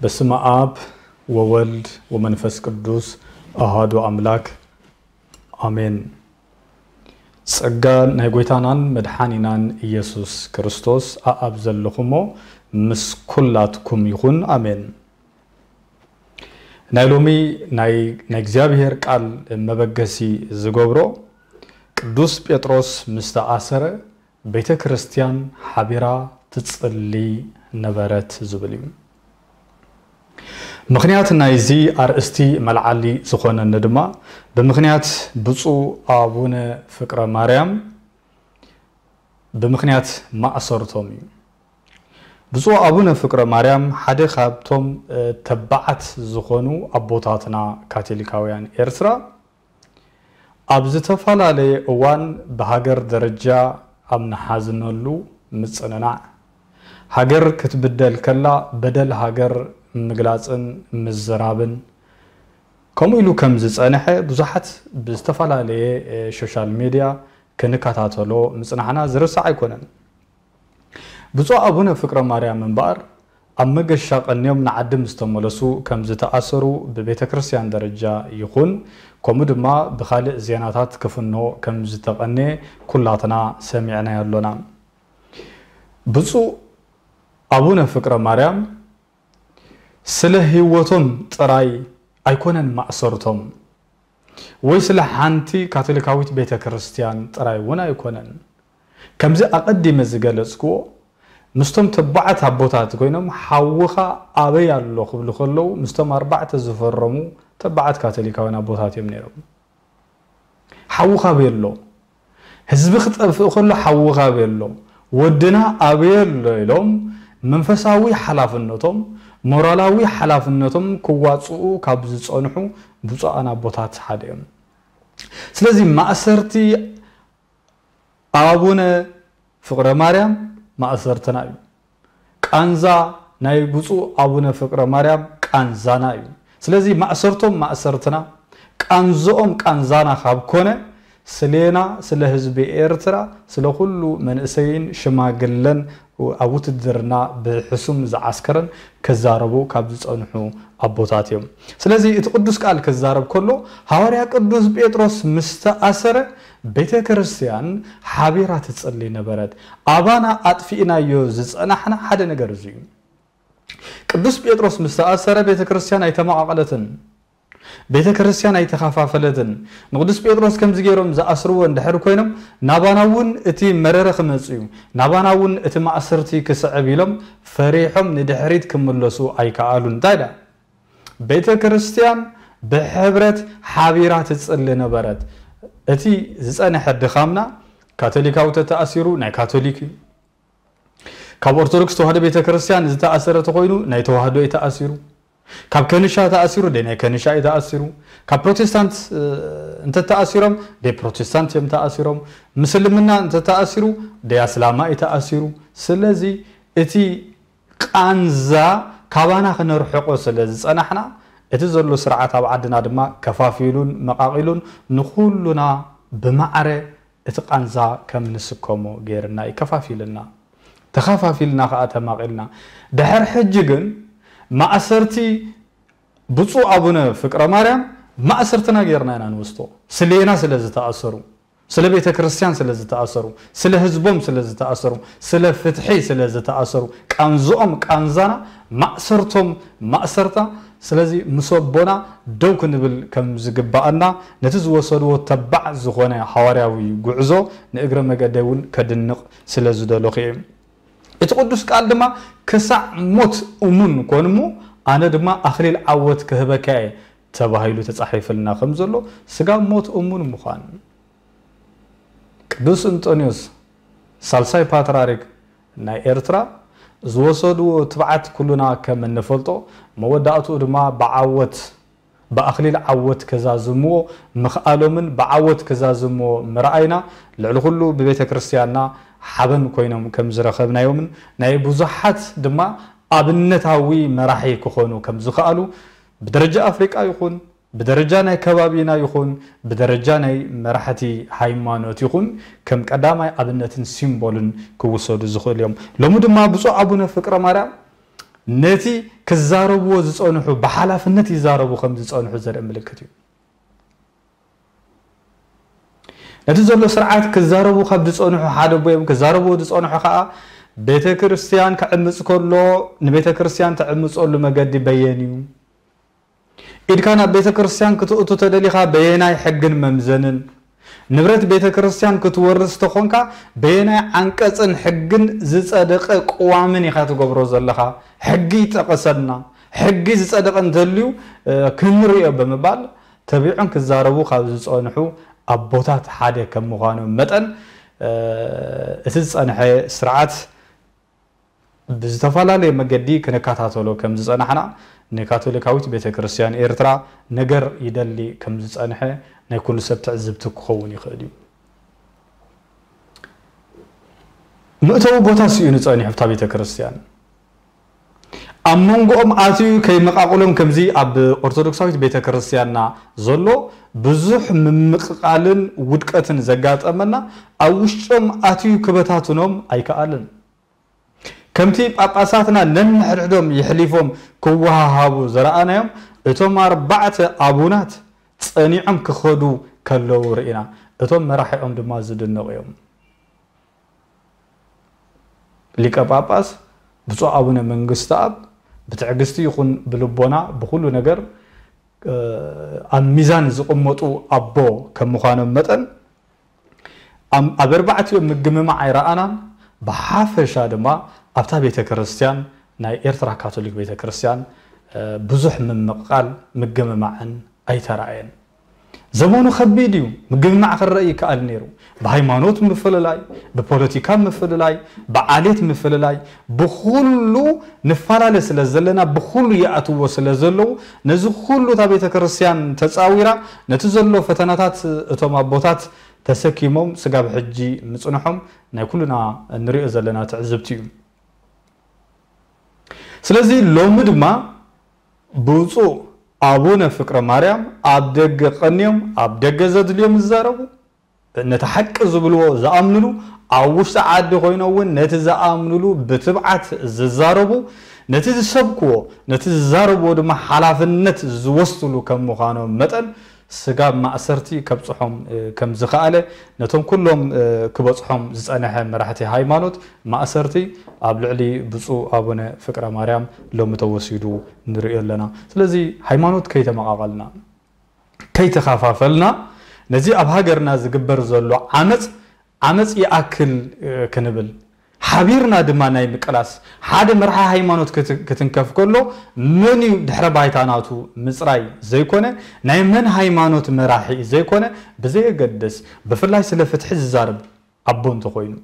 በስመ አብ ወወልድ ወመንፈስ ቅዱስ አሃዱ አምላክ አሜን። ጸጋ ናይ ጎይታናን መድሓኒናን ኢየሱስ ክርስቶስ ኣብ ዘለኹሞ ምስ ኩላትኩም ይኹን ኣሜን። ናይ ሎሚ ናይ እግዚኣብሔር ቃል መበገሲ ዝገብሮ ቅዱስ ጴጥሮስ ምስ ተኣሰረ ቤተ ክርስቲያን ሓቢራ ትፅሊ ነበረት ዝብል እዩ ምክንያት ናይዚ ኣርእስቲ መልዓሊ ዝኾነኒ ድማ ብምክንያት ብፁዕ ኣቡነ ፍቅረ ማርያም ብምክንያት ማእሰርቶም እዩ። ብፁዕ ኣቡነ ፍቅረ ማርያም ሓደ ካብቶም ተባዓት ዝኾኑ ኣቦታትና ካቶሊካውያን ኤርትራ ኣብ ዝተፈላለየ እዋን ብሃገር ደረጃ ኣብ ንሓዝነሉ ምፅንናዕ። ሃገር ክትብደል ከላ በደል ሃገር ምግላፅን ምዝራብን ከምኡ ኢሉ ከም ዝፀንሐ ብዙሓት ብዝተፈላለየ social media ክንከታተሎ ምፅናሕና ዝርሳዕ ኣይኮነን። ብፁዕ ኣቡነ ፍቅረ ማርያም እምበኣር ኣብ መገሻ ቀንዮም ንዓዲ ምስ ተመለሱ ከም ዝተኣሰሩ ብቤተ ክርስቲያን ደረጃ ይኹን ከምኡ ድማ ብካልእ ዜናታት ክፍኖ ከም ዝተቐነየ ኩላትና ሰሚዕናይ ኣሎና ብፁዕ ኣቡነ ፍቅረ ማርያም ስለ ሂወቶም ጥራይ ኣይኮነን ማእሰርቶም። ወይ ስለ ሓንቲ ካቶሊካዊት ቤተ ክርስቲያን ጥራይ እውን ኣይኮነን። ከምዚ ኣቐዲመ ዝገለፅክዎ ምስቶም ተባዓት ኣቦታት ኮይኖም ሓውኻ ኣበይ ኣሎ ክብሉ ከለዉ ምስቶም ኣርባዕተ ዝፈረሙ ተባዓት ካቶሊካውያን ኣቦታት እዮም ነይሮም። ሓውኻ ኣበይ ኣሎ? ህዝቢ ክጠፍእ ከሎ ሓውኻ መንፈሳዊ ሓላፍነቶም ሞራላዊ ሓላፍነቶም ክዋፅኡ ካብ ዝፀንሑ ብፁዓን ኣቦታት ሓደ እዮም። ስለዚ ማእሰርቲ ኣቡነ ፍቅረ ማርያም ማእሰርትና እዩ። ቃንዛ ናይ ብፁዕ ኣቡነ ፍቅረ ማርያም ቃንዛና እዩ። ስለዚ ማእሰርቶም ማእሰርትና ቃንዝኦም ቃንዛና ካብ ኮነ ስለና ስለ ህዝቢ ኤርትራ ስለ ኩሉ መንእሰይን ሽማግለን ኣብ ውትድርና ብሕሱም ዝዓስከረን ክዛረቡ ካብ ዝፀንሑ ኣቦታት እዮም። ስለዚ እቲ ቅዱስ ቃል ክዛረብ ከሎ ሃዋርያ ቅዱስ ጴጥሮስ ምስ ተኣሰረ ቤተ ክርስቲያን ሓቢራ ትፅሊ ነበረት። ኣባና ኣጥፊእናዮ ዝፀናሕና ሓደ ነገር እዚ እዩ። ቅዱስ ጴጥሮስ ምስ ተኣሰረ ቤተ ክርስቲያን ኣይተመቃቐለትን ቤተ ክርስቲያን ኣይተኸፋፈለትን ንቅዱስ ጴጥሮስ ከምዚ ገይሮም ዝኣስርዎ እንድሕር ኮይኖም ናባና እውን እቲ መረረ ክመፅ እዩ። ናባና እውን እቲ ማእሰርቲ ክስዕብ ኢሎም ፈሪሖም ንድሕሪት ክምለሱ ኣይከኣሉ እንታይ ዳ ቤተ ክርስቲያን ብሕብረት ሓቢራ ትፅሊ ነበረት። እቲ ዝፀንሐ ድኻምና ካቶሊካዊ ተተኣሲሩ ናይ ካቶሊክ እዩ። ካብ ኦርቶዶክስ ተዋህዶ ቤተ ክርስቲያን ዝተኣሰረ ተኮይኑ ናይ ተዋህዶ እዩ ተኣሲሩ ካብ ከንሻ ተኣሲሩ ናይ ከንሻ እዩ ተኣሲሩ። ካብ ፕሮቴስታንት እንተተኣሲሮም ደ ፕሮቴስታንት እዮም ተኣሲሮም። ምስልምና እንተተኣሲሩ ደ ኣስላማ እዩ ተኣሲሩ። ስለዚ እቲ ቃንዛ ካባና ክነርሕቆ ስለ እቲ ዘሎ ስርዓት ኣብ ዓድና ድማ ከፋፊሉን መቃቂሉን ንኩሉና ብማዕረ እቲ ቃንዛ ከም ንስከሞ ገይርና እዩ። ተኸፋፊልና ከዓ ተማቂልና ድሕር ሕጂ ግን ማእሰርቲ ብፁዕ ኣቡነ ፍቅረ ማርያም ማእሰርትና ጌርና ኢና ንወስቶ ስለና ስለ ዝተኣሰሩ ስለ ቤተ ክርስቲያን ስለ ዝተኣሰሩ ስለ ህዝቦም ስለ ዝተኣሰሩ ስለ ፍትሒ ስለ ዝተኣሰሩ ቃንዝኦም ቃንዛና ማእሰርቶም ማእሰርታ። ስለዚ ምስ ኣቦና ደው ክንብል ከም ዝግባአና ነቲ ዝወሰድዎ ተባዕ ዝኾነ ሓዋርያዊ ጉዕዞ ንእግረ መገደ እውን ከድንቕ ስለ ዝደለኹ እየ እቲ ቅዱስ ቃል ድማ ክሳዕ ሞት እሙን ኮኑ እሞ ኣነ ድማ ኣክሊል ዓወት ክህበካ እየ ተባሂሉ ተፃሒፍልና ከም ዘሎ ስጋ ሞት እሙን ምኳን ቅዱስ እንጦኒዮስ ሳልሳይ ፓትራሪክ ናይ ኤርትራ ዝወሰድዎ ትብዓት ኩሉና ከም እንፈልጦ መወዳእትኡ ድማ ብዓወት ብኣክሊል ዓወት ከዛዝምዎ ምክኣሎምን ብዓወት ከዛዝምዎ ምርኣይና ልዕሊ ኩሉ ብቤተ ክርስቲያንና ሓበን ኮይኖም ከም ዝረኸብናዮምን ናይ ብዙሓት ድማ ኣብነታዊ መራሒ ክኾኑ ከም ዝኽኣሉ ብደረጃ ኣፍሪቃ ይኹን ብደረጃ ናይ ከባቢና ይኹን ብደረጃ ናይ መራሕቲ ሃይማኖት ይኹን ከም ቀዳማይ ኣብነትን ሲምቦልን ክውሰዱ ዝኽእል እዮም። ሎሚ ድማ ብፁዕ ኣቡነ ፍቅረ ማርያም ነቲ ክዛረብዎ ዝፀንሑ ብሓላፍነት ይዛረቡ ከም ዝፀንሑ ዘርኢ ምልክት እዩ ነቲ ዘሎ ስርዓት ክዛረቡ ካብ ዝፀንሑ ሓደ ቦዮም ክዛረብዎ ዝፀንሑ ከዓ ቤተ ክርስቲያን ክዕምፅ ከሎ ንቤተ ክርስቲያን ተዕምፀሉ መገዲ በየን እዩ። ኢድካ ናብ ቤተ ክርስቲያን ክትእቱ ተደሊኻ በየናይ ሕግን መምዘንን? ንብረት ቤተ ክርስቲያን ክትወርስ ተኾንካ በየናይ ዓንቀፅን ሕግን ዝፀደቐ ቅዋምን ኢኻ ትገብሮ ዘለኻ። ሕጊ ይጠቐሰና ሕጊ ዝፀደቐ እንተልዩ ክንሪኦ ብምባል ተቢዖም ክዛረቡ ካብ ዝፀንሑ ኣቦታት ሓደ ከም ምዃኖም መጠን እቲ ዝፀንሐ ስርዓት ብዝተፈላለየ መገዲ ክንከታተሎ ከም ዝፀናሕና ንካቶሊካዊት ቤተክርስትያን ኤርትራ ነገር ይደሊ ከም ዝፀንሐ ናይ ኩሉ ሰብ ትዕዝብቲ ክኸውን ይኽእል እዩ። ምእተዊ ቦታ ስኡ ንፀኒሑ ብታ ቤተክርስትያን። ኣብ መንጎኦም ኣትዩ ከይመቃቅሎም ከምዚ ኣብ ኦርቶዶክሳዊት ቤተክርስትያንና ዘሎ ብዙሕ ምምቕቃልን ውድቀትን ዘጋጠመና ኣብ ውሽጦም ኣትዩ ክበታትኖም ኣይከኣልን። ከምቲ ጳጳሳትና ነንሕድሕዶም ይሕሊፎም ክወሃሃቡ ዝረኣናዮም እቶም ኣርባዕተ ኣቡናት ፀኒዖም ክኸዱ ከለዉ ርኢና። እቶም መራሒኦም ድማ ዝድነቑ እዮም ሊቀ ጳጳስ ብፁዕ ኣቡነ መንግስቲ ኣብ ብትዕግስቲ ይኹን ብልቦና ብኩሉ ነገር ኣብ ሚዛን ዝቕመጡ ኣቦ ከም ምዃኖም መጠን ኣብ ኣርባዕትዮም ምግምማዕ ኣይረኣናን ብሓፈሻ ድማ ኣብታ ቤተ ናይ ኤርትራ ካቶሊክ ቤተ ክርስቲያን ብዙሕ ምምቕቃል ምግምማዕን ኣይተረኣየን ዘመኑ ከቢድ እዩ። ምግምማዕ ክረአ ይከኣል ነይሩ። ብሃይማኖት ምፍልላይ ብፖለቲካ ምፍልላይ ብዓሌት ምፍልላይ ብኩሉ ንፈላለ ስለ ዘለና ብኩሉ ይኣትዎ ስለ ዘለው ነዚ ኩሉ እታ ቤተ ክርስቲያን ተፃዊራ ነቲ ዘሎ ፈተናታት እቶም ኣቦታት ተሰኪሞም ስጋብ ሕጂ ምፅንሖም ናይ ኩሉና እንሪኦ ኣቡነ ፍቅረ ማርያም ኣብ ደገ ቀኒዮም ኣብ ደገ ዘድልዮም ዝዛረቡ ነቲ ሓቂ ዝብልዎ ዝኣምንሉ ኣብ ውሽጢ ዓዲ ኮይኑ እውን ነቲ ዝኣምንሉ ብትብዓት ዝዛረቡ ነቲ ዝሰብክዎ ነቲ ዝዛረብዎ ድማ ሓላፍነት ዝወስድሉ ከም ምዃኖም መጠን ስጋብ ማእሰርቲ ከብፅሖም ከም ዝኸኣለ ነቶም ኩሎም ክበፅሖም ዝፀንሐ መራሕቲ ሃይማኖት ማእሰርቲ ኣብ ልዕሊ ብፁእ ኣቡነ ፍቅረ ማርያም ሎሚ ተወሲዱ ንሪኦ ኣለና። ስለዚ ሃይማኖት ከይተመቃቐልና ከይተኸፋፈልና ነዚ ኣብ ሃገርና ዝግበር ዘሎ ዓመፅ ዓመፅ ይኣክል ክንብል ሓቢርና ድማ ናይ ምቅላስ ሓደ መርሓ ሃይማኖት ክትንከፍ ከሎ መን እዩ? ድሕረ ባይታናቱ ምፅራይ ዘይኮነ ናይ መን ሃይማኖት መራሒ ዘይኮነ ብዘየገደስ ብፍላይ ስለ ፍትሒ ዝዛረብ ኣቦ እንተኮይኑ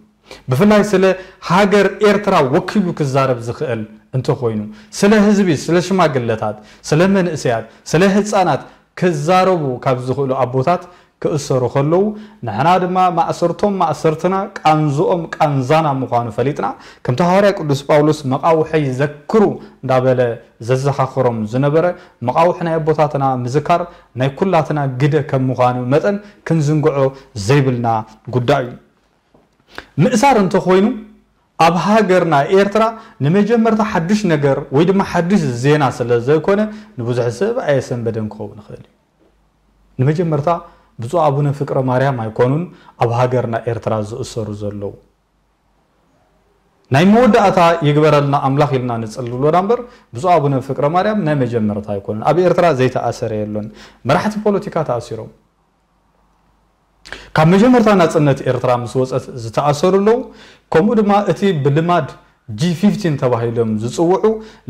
ብፍላይ ስለ ሃገር ኤርትራ ወኪሉ ክዛረብ ዝኽእል እንተኮይኑ ስለ ህዝቢ ስለ ሽማግለታት ስለ መንእሰያት ስለ ህፃናት ክዛረቡ ካብ ዝኽእሉ ኣቦታት ክእሰሩ ከለዉ። ንሕና ድማ ማእሰርቶም ማእሰርትና ቃንዝኦም ቃንዛና ምኳኑ ፈሊጥና። ከምቲ ሃዋርያ ቅዱስ ጳውሎስ መቃውሒ ዘክሩ እንዳበለ ዘዘኻኽሮም ዝነበረ መቃውሒ ናይ ኣቦታትና ምዝካር ናይ ኩላትና ግደ ከም ምኳኑ መጠን ክንዝንግዖ ዘይብልና ጉዳይ እዩ። ምእሳር እንተኮይኑ ኣብ ሃገርና ኤርትራ ንመጀመርታ ሓድሽ ነገር ወይ ድማ ሓድሽ ዜና ስለ ዘይኮነ ንብዙሕ ሰብ ኣየሰንበደን ክኸውን ይኽእል እዩ። ንመጀመርታ ብፁዕ ኣቡነ ፍቅረ ማርያም ኣይኮኑን ኣብ ሃገርና ኤርትራ ዝእሰሩ ዘለው። ናይ መወዳእታ ይግበረልና ኣምላኽ ኢልና ንፅልሎና እምበር ብፁዕ ኣቡነ ፍቅረ ማርያም ናይ መጀመርታ ኣይኮኑን። ኣብ ኤርትራ ዘይተኣሰረ የሎን መራሕቲ ፖለቲካ ተኣሲሮም። ካብ መጀመርታ ናፅነት ኤርትራ ምስ ወፀት ዝተኣሰሩ ኣለው ከምኡ ድማ እቲ ብልማድ ጂ15 ተባሂሎም ዝፅውዑ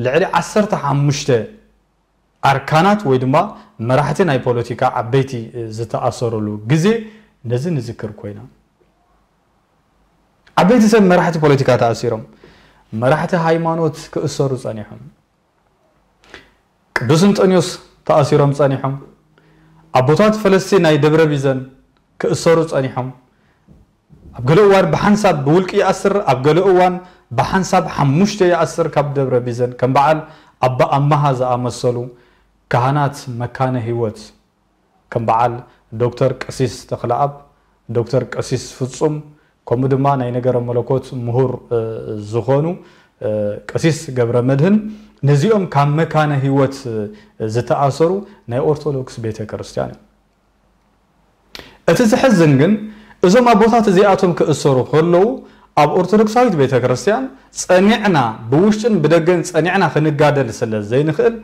ልዕሊ 15 ኣርካናት ወይ ድማ መራሕቲ ናይ ፖለቲካ ዓበይቲ ዝተኣሰረሉ ግዜ ነዚ ንዝክር ኮይና። ዓበይቲ ሰብ መራሕቲ ፖለቲካ ተኣሲሮም መራሕቲ ሃይማኖት ክእሰሩ ፀኒሖም ቅዱስ እንጠኒዮስ ተኣሲሮም ፀኒሖም ኣቦታት ፈለስቲ ናይ ደብረ ቢዘን ክእሰሩ ፀኒሖም ኣብ ገለ እዋን ብሓንሳብ ብውልቂ ይኣስር ኣብ ገለ እዋን ብሓንሳብ ሓሙሽተ ይኣስር ካብ ደብረ ቢዘን ከም በዓል ኣባ ኣማሃ ዝኣመሰሉ ካህናት መካነ ሂወት ከም በዓል ዶክተር ቀሲስ ተክለኣብ ዶክተር ቀሲስ ፍፁም ከምኡ ድማ ናይ ነገረ መለኮት ምሁር ዝኾኑ ቀሲስ ገብረ መድህን ነዚኦም ካብ መካነ ሂወት ዝተኣሰሩ ናይ ኦርቶዶክስ ቤተ ክርስቲያን እዩ እቲ ዝሕዝን ግን እዞም ኣቦታት እዚኣቶም ክእሰሩ ከለዉ ኣብ ኦርቶዶክሳዊት ቤተ ክርስቲያን ፀኒዕና ብውሽጥን ብደገን ፀኒዕና ክንጋደል ስለ ዘይንኽእል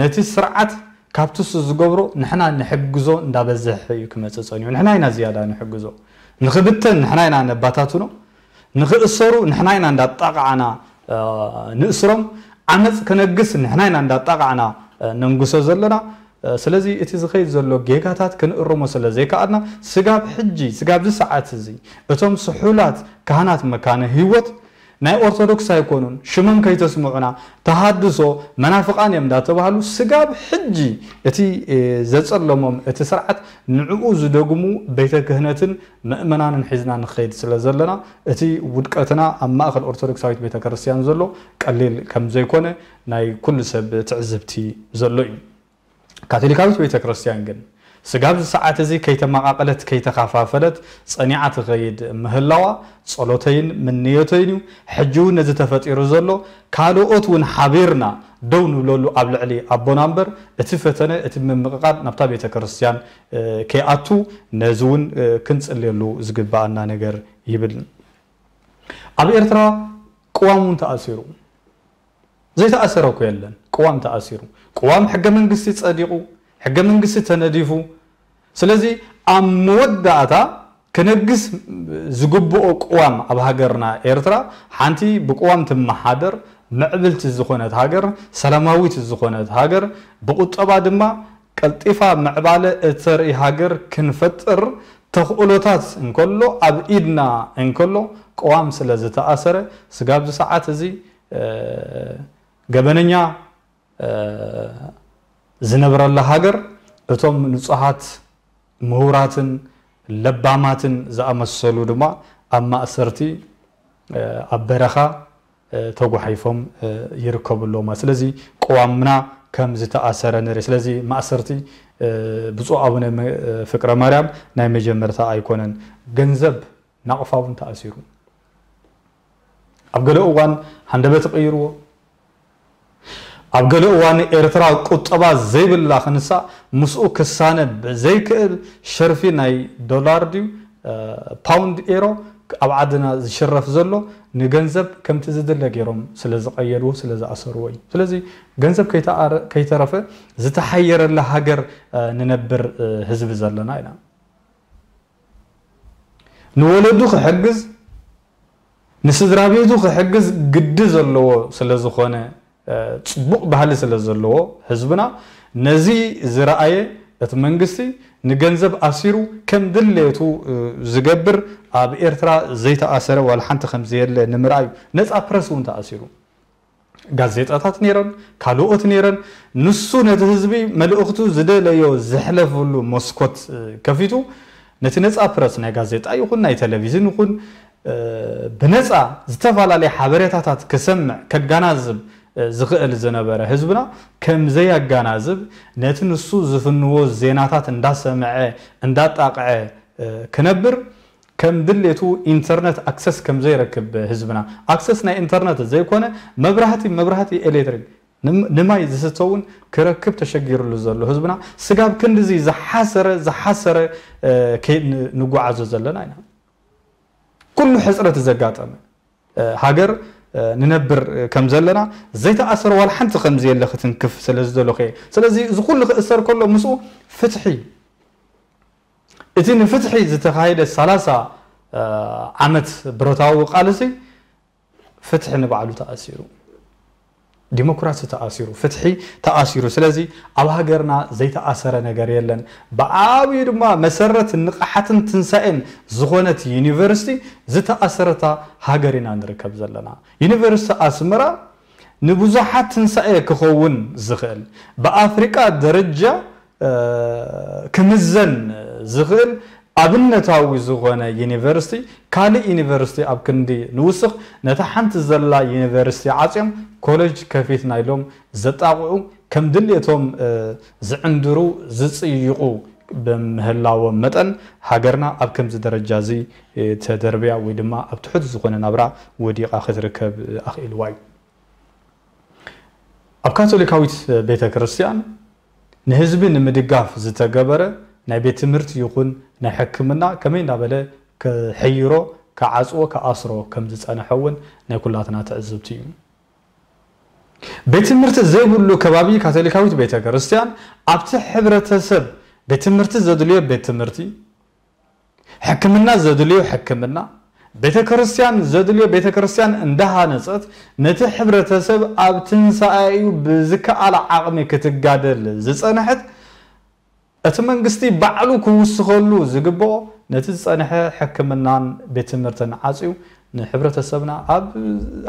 ነቲ ስርዓት ካብቲ ሱ ዝገብሮ ንሕና ንሕግዞ እንዳበዝሕ እዩ ክመፅእ ፀኒዑ ንሕና ኢና ዝያዳ ንሕግዞ። ንክብተን ንሕና ኢና ነባታትኖ ንክእሰሩ ንሕና ኢና እንዳጣቕዓና ንእስሮም ዓመፅ ክነግስ ንሕና ኢና እንዳጣቕዓና ነንግሶ ዘለና ስለዚ እቲ ዝኸይድ ዘሎ ጌጋታት ክንእርሞ ስለ ዘይከኣልና ስጋብ ሕጂ ስጋብ ዚ ሰዓት እዚ እቶም ስሑላት ካህናት መካነ ሂወት ናይ ኦርቶዶክስ ኣይኮኑን ሽሞም ከይተስምዑና ተሃድሶ መናፍቃን እዮም እንዳተባሃሉ ስጋብ ሕጂ እቲ ዘፀለሞም እቲ ስርዓት ንዕኡ ዝደግሙ ቤተ ክህነትን ምእመናንን ሒዝና ንኸይድ ስለ ዘለና እቲ ውድቀትና ኣብ ማእኸል ኦርቶዶክሳዊት ቤተ ክርስቲያን ዘሎ ቀሊል ከም ዘይኮነ ናይ ኩሉ ሰብ ትዕዝብቲ ዘሎ እዩ ካቶሊካዊት ቤተ ክርስቲያን ግን ስጋብ ሰዓት እዚ ከይተመቃቀለት ከይተኸፋፈለት ፀኒዓ ትኸይድ ምህላዋ ፀሎተይን ምንየተይን እዩ። ሕጂ እውን ነዚ ተፈጢሩ ዘሎ ካልኦት እውን ሓቢርና ደው ንብለሉ ኣብ ልዕሊ ኣቦና እምበር እቲ ፈተነ እቲ ምምቕቃል ናብታ ቤተ ክርስቲያን ከይኣቱ ነዚ እውን ክንፅልየሉ ዝግባአና ነገር ይብል። ኣብ ኤርትራ ቅዋም እውን ተኣሲሩ። ዘይተኣሰረ እኮ የለን። ቅዋም ተኣሲሩ ቅዋም ሕገ መንግስቲ ፀዲቑ ሕገ መንግስቲ ተነዲፉ። ስለዚ ኣብ መወዳእታ ክነግስ ዝግብኦ ቅዋም ኣብ ሃገርና ኤርትራ ሓንቲ ብቅዋም ትመሓደር ምዕብልቲ ዝኾነት ሃገር ሰላማዊት ዝኾነት ሃገር ብቁጠባ ድማ ቀልጢፋ ምዕባለ እተርኢ ሃገር ክንፈጥር ተኽእሎታት እንከሎ ኣብ ኢድና እንከሎ ቅዋም ስለ ዝተኣሰረ ስጋብዚ ሰዓት እዚ ገበነኛ ዝነብረላ ሃገር እቶም ንፁሃት ምሁራትን ለባማትን ዝኣመሰሉ ድማ ኣብ ማእሰርቲ ኣብ በረኻ ተጓሒፎም ይርከብሎማ ስለዚ ቅዋምና ከም ዝተኣሰረ ንርኢ። ስለዚ ማእሰርቲ ብፁዕ ኣቡነ ፍቅረ ማርያም ናይ መጀመርታ ኣይኮነን። ገንዘብ ናቕፋ ተኣሲሩ። ኣብ ገለ እዋን ሃንደበት ቀይርዎ ኣብ ገለ እዋን ኤርትራ ቁጠባ ዘይብላ ክንሳእ ምስኡ ክሳነብ ዘይክእል ሸርፊ ናይ ዶላር ድዩ? pound euro ኣብ ዓድና ዝሽረፍ ዘሎ ንገንዘብ ከምቲ ዝድለ ገይሮም ስለ ዝቀየድዎ ስለ ዝኣሰርዎ እዩ። ስለዚ ገንዘብ ከይተረፈ ዝተሓየረላ ሃገር ንነብር ህዝቢ ዘለና ኢና። ንወለዱ ክሕግዝ ንስድራ ቤቱ ክሕግዝ ግዲ ዘለዎ ስለ ዝኾነ ፅቡቅ ባህሊ ስለ ዘለዎ ህዝብና ነዚ ዝረኣየ እቲ መንግስቲ ንገንዘብ ኣሲሩ ከም ድሌቱ ዝገብር ኣብ ኤርትራ ዘይተኣሰረ ዋላ ሓንቲ ከምዘየለ ንምርኣዩ ነፃ ፕረስ እውን ተኣሲሩ። ጋዜጣታት ነረን ካልኦት ነረን ንሱ ነቲ ህዝቢ መልእክቱ ዝደለዮ ዘሕለፈሉ መስኮት ከፊቱ ነቲ ነፃ ፕረስ ናይ ጋዜጣ ይኹን ናይ ቴሌቭዥን ይኹን ብነፃ ዝተፈላለየ ሓበሬታታት ክሰምዕ ከጋናዝብ ዝኽእል ዝነበረ ህዝብና ከም ዘያጋናዝብ ነቲ ንሱ ዝፍንዎ ዜናታት እንዳሰምዐ እንዳጣቕዐ ክነብር ከም ድሌቱ internet access ከም ህዝብና። access ናይ ኢንተርነት ዘይኮነ መብራህቲ መብራህቲ ኤሌክትሪክ ንማይ ዝስተውን ክረክብ ተሸጊሩሉ ዘሎ ህዝብና ስጋብ ክንዲዚ ዝሓሰረ ዝሓሰረ ከይድ ንጓዓዞ ዘለና ኢና። ኩሉ ሕፅረት ዘጋጠመ። ሃገር ንነብር ከም ዘለና ዘይተኣሰረ ዋላ ሓንቲ ከምዚ የለ ክትንክፍ ስለ ዝደለኹ እየ። ስለዚ እዚ ኩሉ ክእሰር ከሎ ምስኡ ፍትሒ እቲ ንፍትሒ ዝተካየደ 30 ዓመት ብረታዊ ቃልሲ ፍትሒ ንባዕሉ ተኣሲሩ ዲሞክራሲ ተኣሲሩ ፍትሒ ተኣሲሩ ስለዚ ኣብ ሃገርና ዘይተኣሰረ ነገር የለን። ብዓብዩ ድማ መሰረት ንቕሓትን ትንሳኤን ዝኾነት ዩኒቨርሲቲ ዝተኣሰረታ ሃገር ኢና ንርከብ ዘለና። ዩኒቨርሲቲ ኣስመራ ንብዙሓት ትንሳኤ ክኸውን ዝኽእል ብኣፍሪቃ ደረጃ ክምዘን ዝኽእል ኣብነታዊ ዝኾነ ዩኒቨርሲቲ ካልእ ዩኒቨርሲቲ ኣብ ክንዲ ንውስኽ ነታ ሓንቲ ዘላ ዩኒቨርሲቲ ዓፅዮም ኮሌጅ ከፊትና ኢሎም ዘጣቕዑ ከም ድሌቶም ዝዕንድሩ ዝፅይቑ ብምህላዎም መጠን ሃገርና ኣብ ከምዚ ደረጃ እዚ ተደርብያ ወይ ድማ ኣብ ትሑት ዝኾነ ናብራ ወዲቓ ክትርከብ ኣኽኢልዋ እዩ ኣብ ካቶሊካዊት ቤተ ክርስቲያን ንህዝቢ ንምድጋፍ ዝተገበረ ናይ ቤት ትምህርቲ ይኹን ናይ ሕክምና ከመይ እናበለ ክሕይሮ ክዓፅዎ ክኣስሮ ከም ዝፀንሐ እውን ናይ ኩላትና ትዕዝብቲ እዩ። ቤት ትምህርቲ ዘይብሉ ከባቢ ካቶሊካዊት ቤተ ክርስቲያን ኣብቲ ሕብረተሰብ ቤት ትምህርቲ ዘድልዮ ቤት ትምህርቲ ሕክምና ዘድልዮ ሕክምና ቤተ ዘድልዮ ቤተ እንዳሃነፀት ነቲ ሕብረተሰብ ኣብ ትንሳኤዩ ብዝከኣለ ዓቕሚ ክትጋደል ዝፀንሐት እቲ መንግስቲ ባዕሉ ክውስኸሉ ዝግብኦ ነቲ ዝፀንሐ ሕክምናን ቤት ትምህርትን ዓፅዩ ንሕብረተሰብና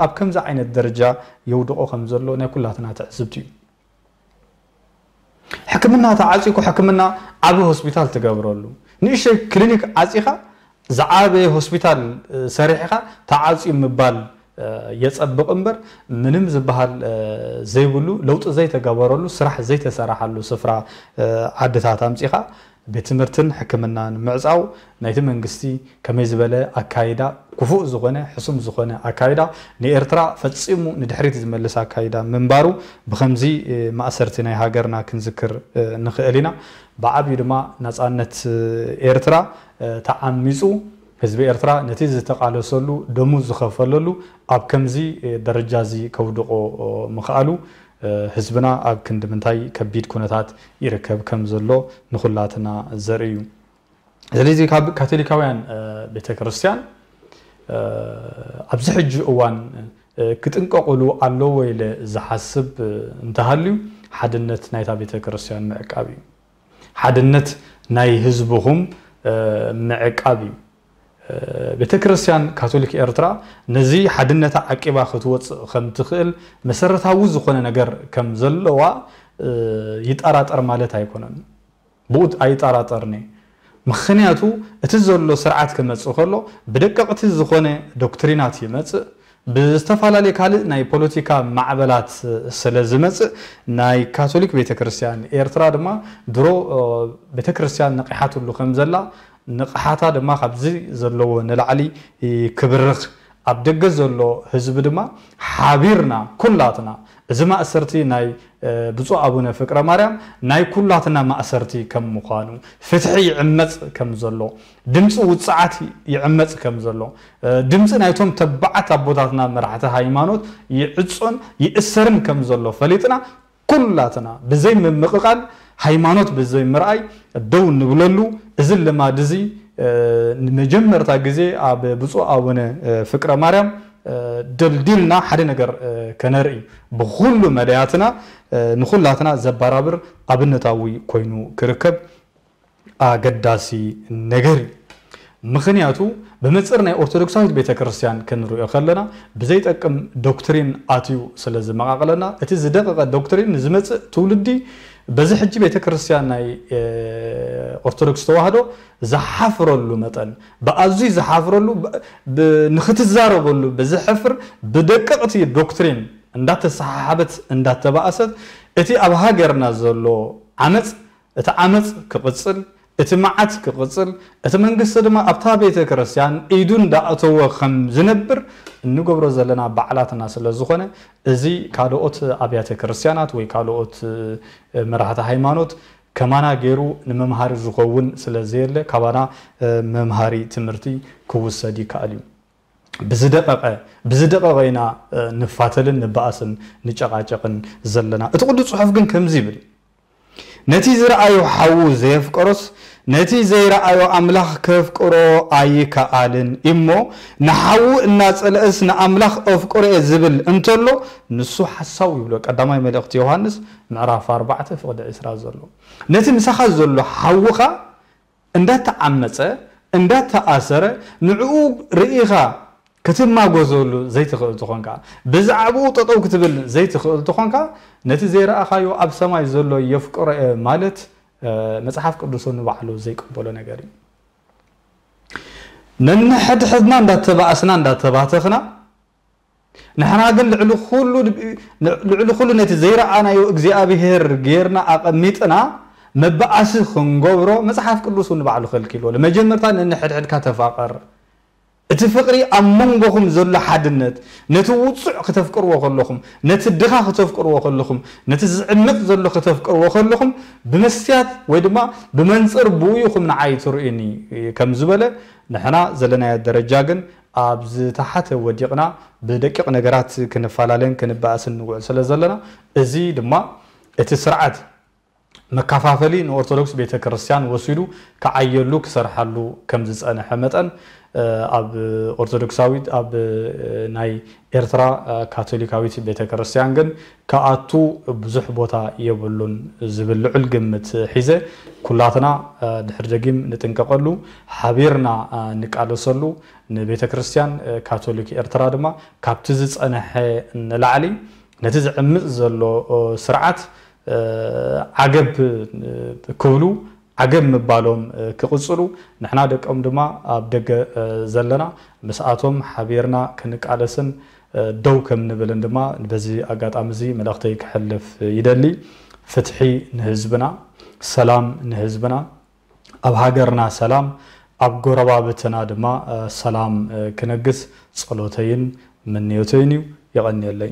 ኣብ ከምዚ ዓይነት ደረጃ የውድቆ ከም ዘሎ ናይ ኩላትና ትዕዝብቲ እዩ። ሕክምና ተዓፂኩ ሕክምና ዓብዪ ሆስፒታል ትገብረሉ። ንእሽተይ ክሊኒክ ዓፂኻ ዝዓበየ ሆስፒታል ሰሪሕኻ ተዓፅዩ ምባል የፀብቕ እምበር ምንም ዝበሃል ዘይብሉ ለውጢ ዘይተገበረሉ ስራሕ ዘይተሰራሓሉ ስፍራ ዓድታት ኣምፂኻ ቤት ትምህርትን ሕክምናን ምዕፃው ናይቲ መንግስቲ ከመይ ዝበለ ኣካይዳ ክፉእ ዝኾነ ሕሱም ዝኾነ ኣካይዳ ንኤርትራ ፈፂሙ ንድሕሪት ዝመልስ ኣካይዳ ምንባሩ ብከምዚ ማእሰርቲ ናይ ሃገርና ክንዝክር ንኽእል ኢና። ብዓብዩ ድማ ናፃነት ኤርትራ ተዓሚፁ ህዝቢ ኤርትራ ነቲ ዝተቃለሰሉ ደሙ ዝኸፈለሉ ኣብ ከምዚ ደረጃ እዚ ከውድቆ ምኽኣሉ ህዝብና ኣብ ክንዲ ምንታይ ከቢድ ኩነታት ይርከብ ከም ዘሎ ንኩላትና ዘርኢ እዩ። ስለዚ ካብ ካቶሊካውያን ቤተክርስትያን ኣብዚ ሕጂ እዋን ክጥንቀቕሉ ኣለዎ ኢለ ዝሓስብ እንተሃልዩ ሓድነት ናይታ ቤተክርስትያን ምዕቃብ እዩ። ሓድነት ናይ ህዝብኹም ምዕቃብ እዩ ቤተ ክርስቲያን ካቶሊክ ኤርትራ ነዚ ሓድነታ ዓቂባ ክትወፅእ ከም ትኽእል መሰረታዊ ዝኾነ ነገር ከም ዘለዋ ይጠራጠር ማለት ኣይኮነን። ብኡ ኣይጠራጠርኒ ምክንያቱ እቲ ዘሎ ስርዓት ክመፅእ ከሎ ብደቀቕቲ ዝኾነ ዶክትሪናት ይመፅእ ብዝተፈላለየ ካልእ ናይ ፖለቲካ ማዕበላት ስለ ዝመፅእ ናይ ካቶሊክ ቤተክርስትያን ኤርትራ ድማ ድሮ ቤተክርስትያን ነቂሓትሉ ከም ዘላ ንቕሓታ ድማ ካብዚ ዘለዎ ንላዕሊ ክብርኽ ኣብ ደገ ዘሎ ህዝቢ ድማ ሓቢርና ኩላትና። እዚ ማእሰርቲ ናይ ብፁዕ ኣቡነ ፍቅረ ማርያም ናይ ኩላትና ማእሰርቲ ከም ምኳኑ ፍትሒ ይዕመፅ ከም ዘሎ ድምፂ ውፅዓት ይዕመፅ ከም ዘሎ ድምፂ ናይቶም ተባዓት ኣቦታትና መራሕቲ ሃይማኖት ይዕፆን ይእሰርን ከም ዘሎ ፈሊጥና ኩላትና ብዘይ ምምቕቃል ሃይማኖት ብዘይ ምርኣይ ደው ንብለሉ። እዚ ልማድ እዚ ንመጀመርታ ግዜ ኣብ ብፁዕ ኣቡነ ፍቅረ ማርያም ደልዲልና ሓደ ነገር ከነርኢ። ብኩሉ መድያትና ንኩላትና ዘበራብር ኣብነታዊ ኮይኑ ክርከብ ኣገዳሲ ነገር እዩ። ምክንያቱ ብመፅር ናይ ኦርቶዶክሳዊት ቤተክርስትያን ክንሪኦ ከለና ብዘይጠቅም doctrine ኣትዩ ስለ እቲ ዝደቀቀ doctrine ዝመፅእ ትውልዲ በዚ ሕጂ ቤተክርስትያን ናይ ኦርቶዶክስ ተዋህዶ ዝሓፍረሉ መጠን ብኣዝዩ ዝሓፍረሉ ንክትዛረበሉ ብዝሕፍር ብደቀቕቲ doctrine እንዳተሰሓሓበት እንዳተባእሰት እቲ ኣብ ሃገርና ዘሎ ዓመፅ እቲ ዓመፅ ክቕፅል እቲ መዓት ክቕፅል እቲ መንግስቲ ድማ ኣብታ ቤተ ክርስቲያን ኢዱ እንዳእተወ ከም ዝነብር እንገብሮ ዘለና በዓላትና ስለ ዝኾነ እዚ ካልኦት ኣብያተ ክርስቲያናት ወይ ካልኦት መራሕቲ ሃይማኖት ከማና ገይሩ ንመምሃሪ ዝኸውን ስለዘየለ ካባና መምሃሪ ትምህርቲ ክውሰድ ይከኣል እዩ። ብዝደቀቀ ብዝደቀቀ ኢና ንፋተልን ንባእስን ንጨቃጨቅን ዘለና እቲ ቅዱስ ፅሑፍ ግን ከምዚ ይብል ነቲ ዝረኣዮ ሓዉ ዘየፍቀሮስ ነቲ ዘይረኣዮ ኣምላኽ ከፍቅሮ ኣይከኣልን። እሞ ንሓዉ እናፀልአስ ንኣምላኽ ኣፍቅሮ እየ ዝብል እንተሎ ንሱ ሓሳቡ ይብሎ። ቀዳማይ መልእክቲ ዮሃንስ ምዕራፍ 4 ፍቅዲ 20 ዘሎ። ነቲ ምሳኻ ዘሎ ሓዉኻ እንዳተዓመፀ እንዳተኣሰረ ንዕኡ ርኢኻ ክትማጎዘሉ ዘይትኽእል ትኾንካ ብዛዕባኡ ጠጠው ክትብል ዘይትኽእል ትኾንካ ነቲ ዘይረኣኻዮ ኣብ ሰማይ ዘሎ የፍቅሮ እየ ማለት መፅሓፍ ቅዱስ ንባዕሉ ዘይቀበሎ ነገር እዩ። ነንሕድሕድና እንዳተባእስና እንዳተባተኽና ንሕና ግን ልዕሊ ኩሉ ነቲ ዘይረኣናዮ እግዚኣብሄር ጌርና ኣቐሚጥና መባእሲ ክንገብሮ መፅሓፍ ቅዱስ ንባዕሉ ከልኪልዎ መጀመርታ ነንሕድሕድካ ተፋቐር እቲ ፍቅሪ ኣብ መንጎኹም ዘሎ ሓድነት ነቲ ውፁዕ ክተፍቅርዎ ከለኹም ነቲ ድኻ ክተፍቅርዎ ከለኹም ነቲ ዝዕምቕ ዘሎ ክተፍቅርዎ ከለኹም ብመስትያት ወይ ድማ ብመንፅር ብውይኹም ንዓይ ትርእዩኒ ከም ዝበለ ንሕና ዘለናዮ ደረጃ ግን ኣብ ዝተሓተ ወዲቕና ብደቂቕ ነገራት ክንፈላለን ክንበኣስን ንውዕል ስለ ዘለና። እዚ ድማ እቲ ስርዓት መከፋፈሊ ንኦርቶዶክስ ቤተ ክርስቲያን ወሲዱ ክዓየሉ ክሰርሓሉ ከም ዝፀንሐ መጠን ኣብ ኦርቶዶክሳዊት ኣብ ናይ ኤርትራ ካቶሊካዊት ቤተ ክርስቲያን ግን ከኣቱ ብዙሕ ቦታ የብሉን ዝብል ልዑል ግምት ሒዘ ኩላትና ድሕሪ ደጊም ንጥንቀቐሉ ሓቢርና ንቃለሰሉ ንቤተ ክርስቲያን ካቶሊክ ኤርትራ ድማ ካብቲ ዝፀንሐ ንላዕሊ ነቲ ዝዕምፅ ዘሎ ስርዓት ዓገብ ክብሉ ዓገብ ምባሎም ክቕፅሉ ንሕና ደቀም ድማ ኣብ ደገ ዘለና ምስኣቶም ሓቢርና ክንቃለስን ደው ከም ንብልን ድማ በዚ ኣጋጣሚ እዚ መልእኽተይ ክሕልፍ ይደሊ። ፍትሒ ንህዝብና ሰላም ንህዝብና ኣብ ሃገርና ሰላም ኣብ ጎረባብትና ድማ ሰላም ክነግስ ፀሎተይን ምንዮተይን እዩ። ይቐኒየለይ